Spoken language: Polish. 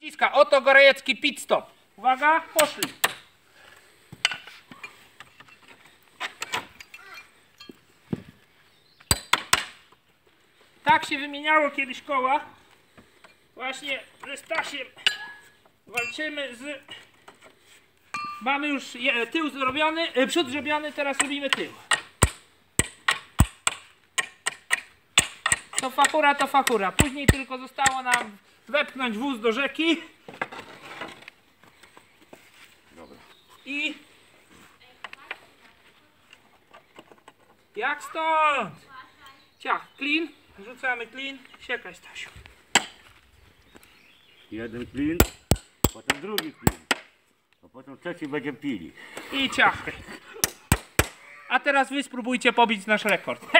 Ciska, oto Gorejecki pit stop. Uwaga, poszli. Tak się wymieniało kiedyś koła. Właśnie ze Stasiem walczymy z... Mamy już tył zrobiony, e, przód zrobiony, teraz robimy tył. To fakura, to fakura. Później tylko zostało nam wepchnąć wóz do rzeki. I... Jak stąd? Ciach, klin. Rzucamy klin. Siekaj Stasiu. Jeden klin, potem drugi klin, a potem trzeci będziemy pili. I ciach. A teraz wy spróbujcie pobić nasz rekord.